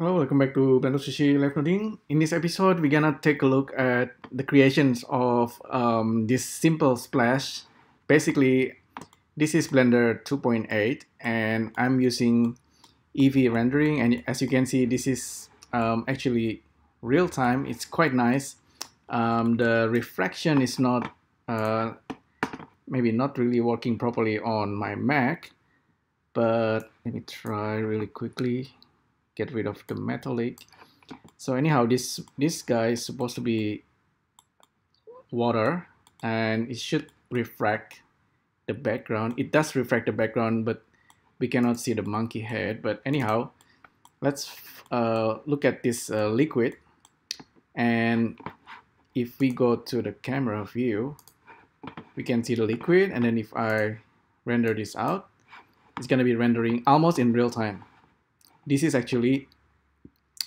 Hello, welcome back to Blender Sushi Live Coding. In this episode, we're gonna take a look at the creations of um, this simple splash. Basically, this is Blender 2.8 and I'm using Eevee rendering and as you can see, this is um, actually real time. It's quite nice. Um, the refraction is not, uh, maybe not really working properly on my Mac, but let me try really quickly get rid of the metallic so anyhow this this guy is supposed to be water and it should refract the background. It does refract the background but we cannot see the monkey head. But anyhow let's uh, look at this uh, liquid. And if we go to the camera view we can see the liquid. And then if I render this out it's gonna be rendering almost in real time this is actually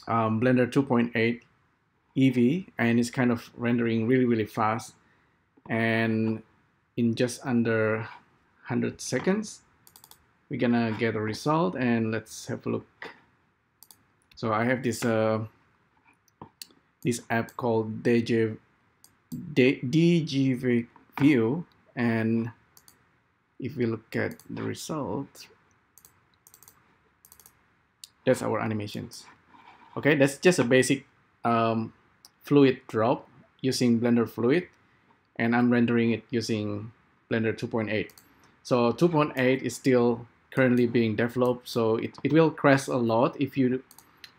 um, Blender 2.8 Eevee and it's kind of rendering really really fast and in just under 100 seconds. We're gonna get a result and let's have a look. So I have this uh, this app called DG, DJV View and if we look at the result that's our animations. Okay that's just a basic um, fluid drop using blender fluid and I'm rendering it using blender 2.8 so 2.8 is still currently being developed so it, it will crash a lot if you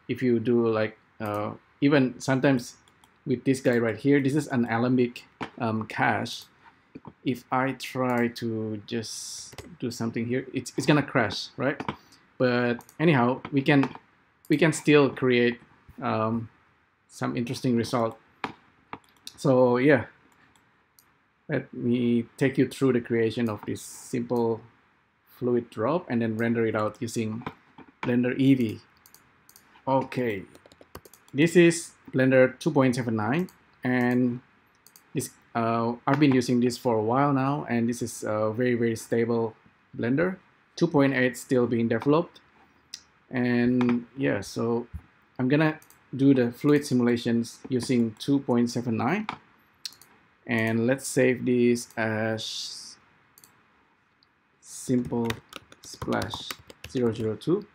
if you do like uh, even sometimes with this guy right here this is an alembic um, cache. If I try to just do something here it's, it's gonna crash right but anyhow we can we can still create um, some interesting result. So yeah. Let me take you through the creation of this simple fluid drop and then render it out using blender eevee okay. This is blender 2.79 and this uh, I've been using this for a while now and this is a very very stable blender 2.8 still being developed. And yeah so I'm gonna do the fluid simulations using 2.79 and let's save this as simple splash 002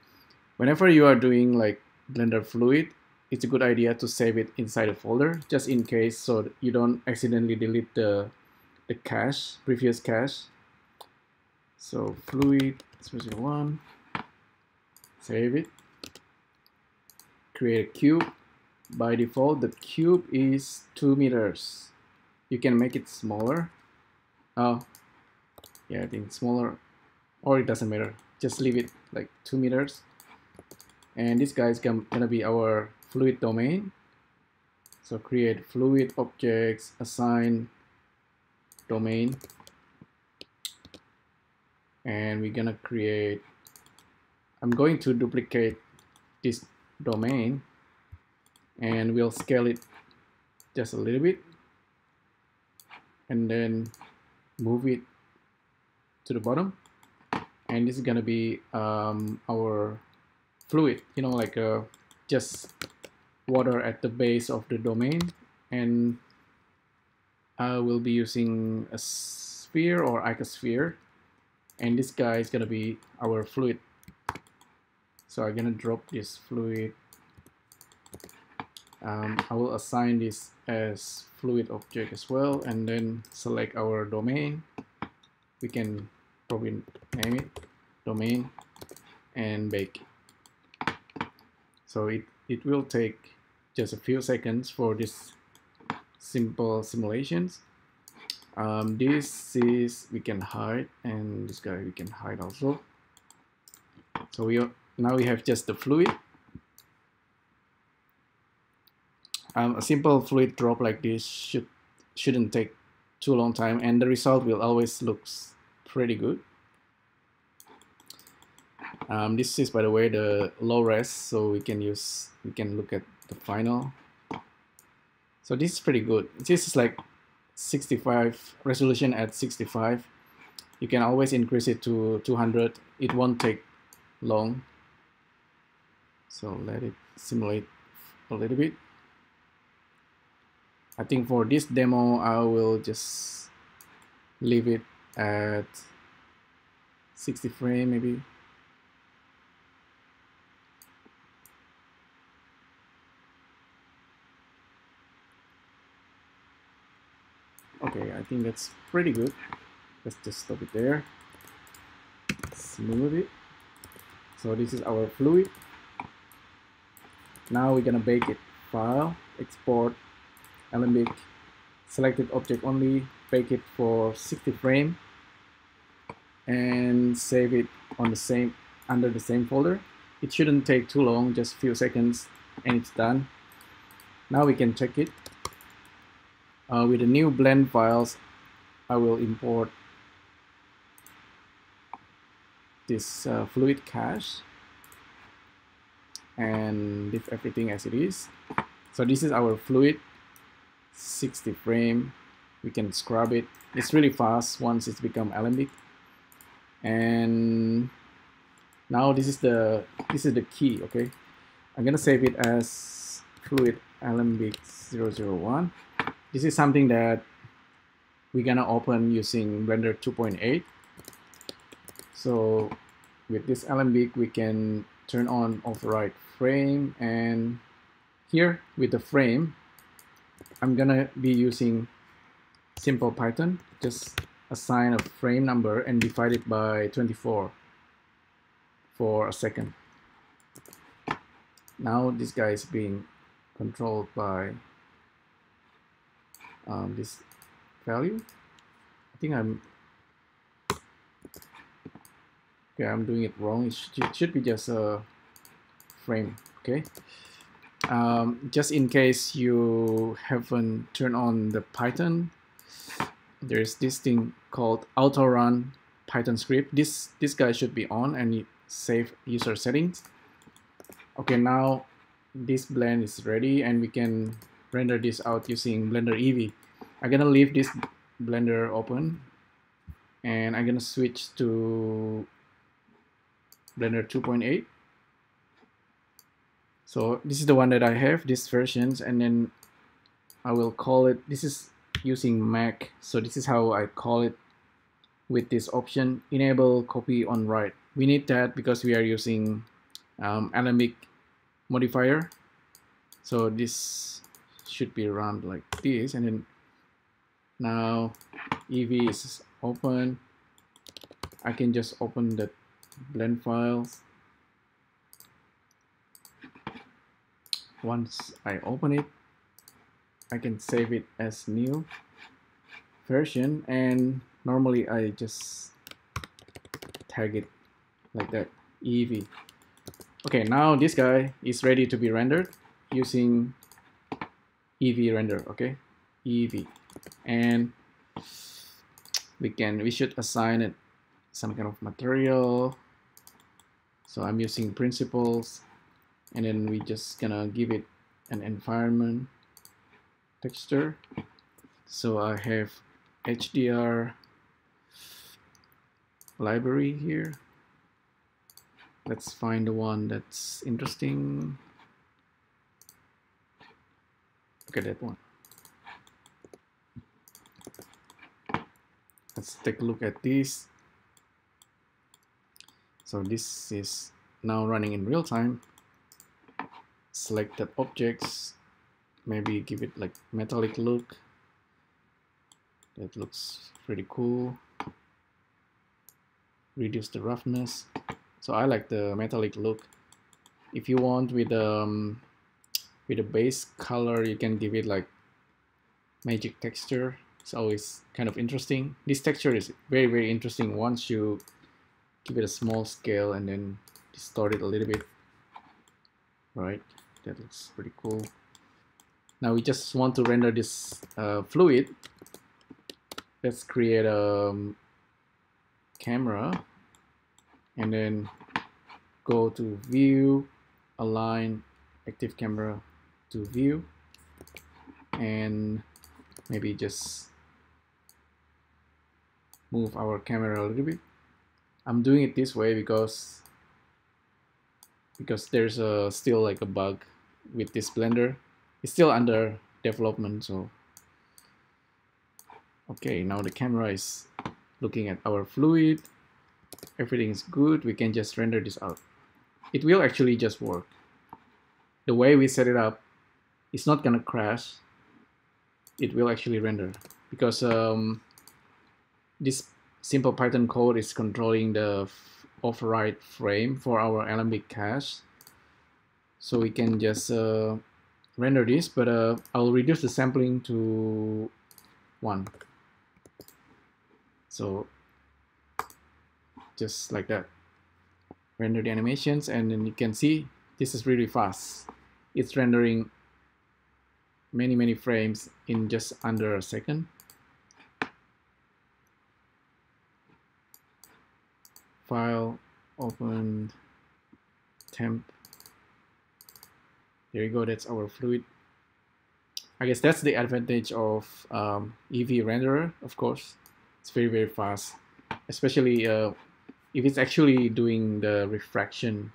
whenever you are doing like blender fluid it's a good idea to save it inside a folder just in case so you don't accidentally delete the the cache previous cache so fluid 001 save it. Create a cube. By default the cube is two meters. You can make it smaller. Oh. Yeah I think smaller. Or it doesn't matter. Just leave it like two meters. And this guy is gonna be our fluid domain. So create fluid objects assign domain and we're gonna create I'm going to duplicate this domain and we'll scale it just a little bit and then move it to the bottom. And this is gonna be um, our fluid you know like uh, just water at the base of the domain. And I will be using a sphere or icosphere and this guy is gonna be our fluid. So I'm gonna drop this fluid. Um, I will assign this as fluid object as well and then select our domain. We can probably name it domain and bake. So it, it will take just a few seconds for this simple simulations um, this is we can hide and this guy we can hide also. So we now we have just the fluid. Um, a simple fluid drop like this should shouldn't take too long time and the result will always looks pretty good. Um, this is by the way the low res so we can use we can look at the final. So this is pretty good. This is like 65 resolution at 65 you can always increase it to 200 it won't take long. So let it simulate a little bit. I think for this demo I will just leave it at 60 frame maybe okay I think that's pretty good. Let's just stop it there. Smooth it. So this is our fluid. Now we're gonna bake it. File export alembic selected object only bake it for 60 frame and save it on the same under the same folder. It shouldn't take too long just a few seconds and it's done. Now we can check it uh, with the new blend files I will import this uh, fluid cache and leave everything as it is. So this is our fluid 60 frame. We can scrub it. It's really fast once it's become alembic. And now this is the this is the key okay? I'm gonna save it as fluid alembic 001 this is something that we're gonna open using Blender 2.8 so with this Alembic we can turn on override frame and here with the frame I'm gonna be using simple Python. Just assign a frame number and divide it by 24 for a second. Now this guy is being controlled by um, this value. I think I'm okay. I'm doing it wrong. It should, it should be just a frame. Okay. Um, just in case you haven't turned on the Python, there's this thing called auto run Python script. This this guy should be on and save user settings. Okay, now this blend is ready and we can render this out using Blender Eevee. I'm gonna leave this Blender open and I'm gonna switch to Blender 2.8 so this is the one that I have this versions and then I will call it this is using Mac so this is how I call it with this option enable copy on write. We need that because we are using um, Alembic modifier. So this should be run like this and then now Eevee is open. I can just open the blend files. Once I open it I can save it as new version and normally I just tag it like that Eevee okay now this guy is ready to be rendered using Eevee render okay? Eevee and we can we should assign it some kind of material. So I'm using principles and then we just gonna give it an environment texture. So I have HDR library here. Let's find the one that's interesting. Look at that one let's take a look at this. So this is now running in real time. Selected objects. Maybe give it like metallic look. That looks pretty cool. Reduce the roughness. So I like the metallic look. If you want with um with a base color you can give it like magic texture it's always kind of interesting. This texture is very, very interesting once you give it a small scale and then distort it a little bit. Right, that looks pretty cool. Now we just want to render this uh, fluid. Let's create a um, camera and then go to view, align active camera to view and maybe just move our camera a little bit. I'm doing it this way because because there's a still like a bug with this blender. It's still under development so. Okay now the camera is looking at our fluid. Everything is good. We can just render this out. It will actually just work. The way we set it up it's not gonna crash. It will actually render because um, this simple Python code is controlling the override frame for our Alembic cache. So we can just uh, render this but uh, I'll reduce the sampling to 1 so just like that. Render the animations and then you can see this is really fast. It's rendering many many frames in just under a second file open temp. There you go that's our fluid. I guess that's the advantage of um, Eevee renderer of course. It's very very fast. Especially uh, if it's actually doing the refraction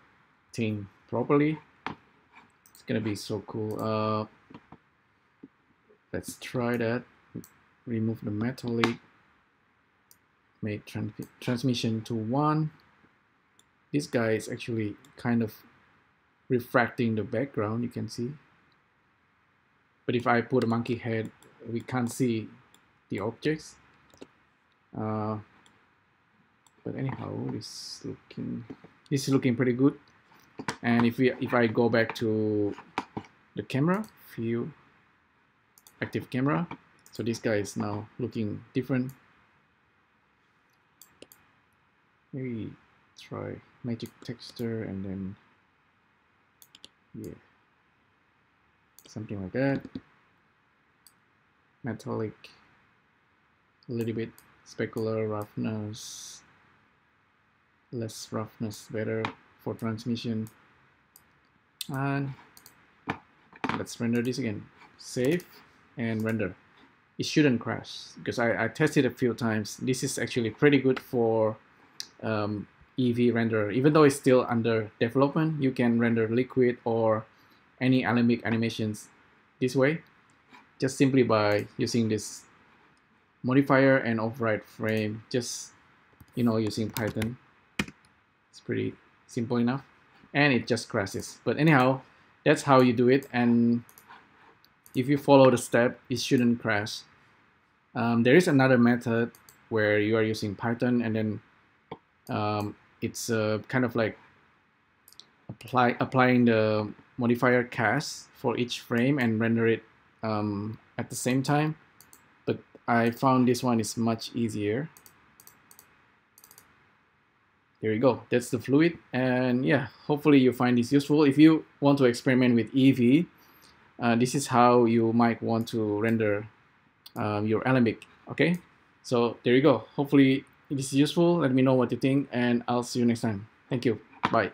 thing properly it's gonna be so cool. Uh, let's try that. Remove the metallic make trans transmission to 1 this guy is actually kind of refracting the background you can see. But if I put a monkey head we can't see the objects. Uh, but anyhow this looking this is looking pretty good. And if we if I go back to the camera view active camera so this guy is now looking different maybe try magic texture and then yeah. Something like that. Metallic a little bit specular roughness. Less roughness better for transmission. And let's render this again. Save and render. It shouldn't crash because I, I tested a few times. This is actually pretty good for um, Eevee renderer. Even though it's still under development, you can render liquid or any Alembic animations this way, just simply by using this modifier and override frame, just, you know, using Python. It's pretty simple enough. And it just crashes. But anyhow, that's how you do it. And if you follow the step, it shouldn't crash. Um, there is another method where you are using Python and then um, it's uh, kind of like apply applying the modifier cast for each frame and render it um, at the same time. But I found this one is much easier. There you go. That's the fluid. And yeah hopefully you find this useful. If you want to experiment with Eevee uh, this is how you might want to render um, your Alembic okay? So there you go. Hopefully this is useful let me know what you think and I'll see you next time. Thank you. Bye